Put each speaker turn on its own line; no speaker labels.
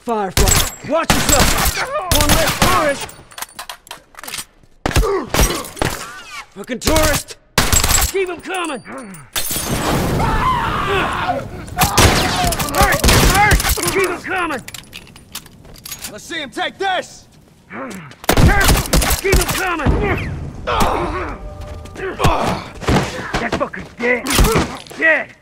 Firefly, watch yourself! One less tourist! Fucking tourist! Keep him coming! Hurt! Hurt! Keep him coming!
Let's see him take this!
Hurt! Keep him coming! That fucker's dead! Dead!